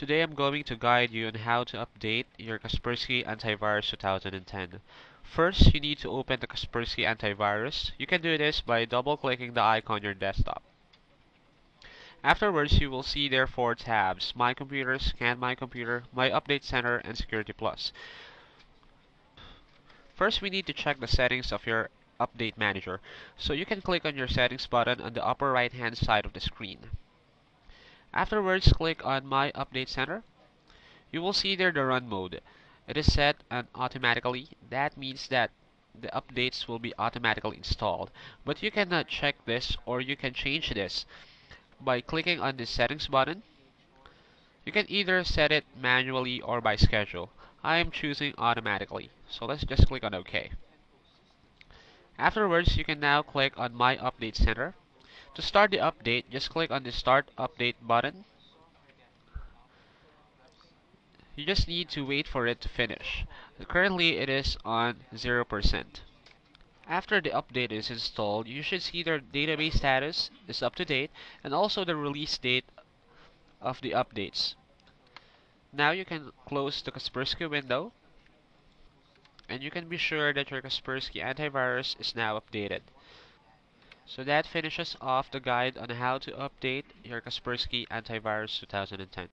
Today I'm going to guide you on how to update your Kaspersky Antivirus 2010. First, you need to open the Kaspersky Antivirus. You can do this by double-clicking the icon on your desktop. Afterwards, you will see there four tabs, My Computer, Scan My Computer, My Update Center, and Security Plus. First, we need to check the settings of your Update Manager. So you can click on your Settings button on the upper right hand side of the screen. Afterwards, click on My Update Center. You will see there the run mode. It is set and automatically. That means that the updates will be automatically installed. But you cannot check this or you can change this by clicking on the settings button. You can either set it manually or by schedule. I am choosing automatically. So let's just click on OK. Afterwards, you can now click on My Update Center. To start the update, just click on the Start Update button. You just need to wait for it to finish. Currently, it is on 0%. After the update is installed, you should see the database status is up to date and also the release date of the updates. Now you can close the Kaspersky window and you can be sure that your Kaspersky antivirus is now updated. So that finishes off the guide on how to update your Kaspersky Antivirus 2010.